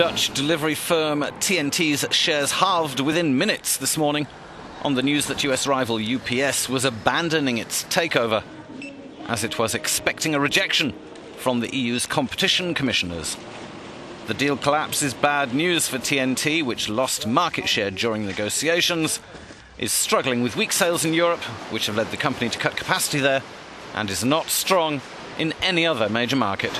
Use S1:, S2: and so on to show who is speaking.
S1: Dutch delivery firm TNT's shares halved within minutes this morning on the news that US rival UPS was abandoning its takeover, as it was expecting a rejection from the EU's competition commissioners. The deal collapse is bad news for TNT, which lost market share during negotiations, is struggling with weak sales in Europe, which have led the company to cut capacity there, and is not strong in any other major market.